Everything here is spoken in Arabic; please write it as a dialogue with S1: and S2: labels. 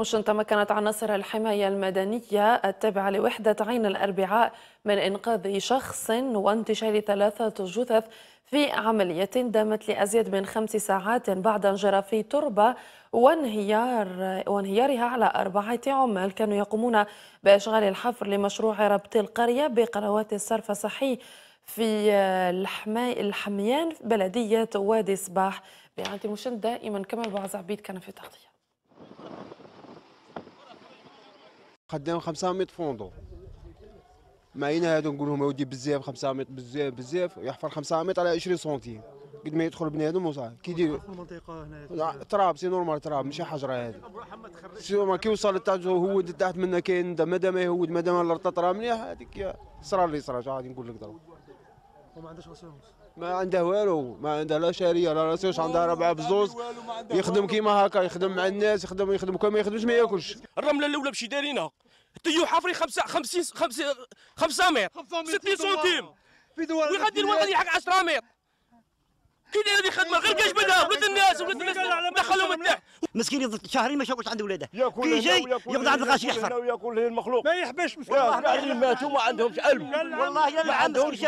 S1: مش تمكنت عناصر الحماية المدنية التابعة لوحدة عين الأربعاء من إنقاذ شخص وانتشال ثلاثة جثث في عملية دامت لأزيد من خمس ساعات بعد انجراف تربة وانهيار وانهيارها على أربعة عمال. كانوا يقومون بإشغال الحفر لمشروع ربط القرية بقنوات الصرف الصحي في الحمي الحميان بلدية وادي صباح. بإعادة المشن دائما كمال بعز عبيد كان في تغطية
S2: خدام 500 فوندو معينا هادو نقول لهم ودي بزاف 500 بزاف بزاف يحفر 500 على 20 سنتيم. قد ما يدخل بنادم وصافي. كي يدير
S3: المنطقة هنا
S2: تراب سي نورمال تراب ماشي حجرة هذه سي نورمال كي وصل لتحت هو تحت منا كاين مادام يهود مادام الأرض ترى مليح هذيك صرا اللي صرا غادي نقول لك ضرب
S3: وما عندهاش اسيونس
S2: ما عنده والو ما عنده لا شاريه لا راسيوش عندها ربعة بزوز يخدم كيما هكا يخدم مع الناس يخدم يخدم كما يخدمش ما ياكلش.
S4: الرملة الأولى بشي دايرينها. التيو حافرين 5 50 5 5 متر. 60 سنتيم.
S3: في دول
S4: ويغدي الوطني حق 10 متر. كي داير هذه خدمة غير كاش بدها ولاد الناس ولاد الناس. دخلهم من تحت
S5: مسكين شهرين ما شافوش عند
S6: ولادة.
S5: كي يجي يقعد عند الغاش يحفر.
S6: وياكل المخلوق.
S3: ما يحبش
S6: اللي ماتوا ما عندهمش علم.
S5: والله
S6: ما عندهمش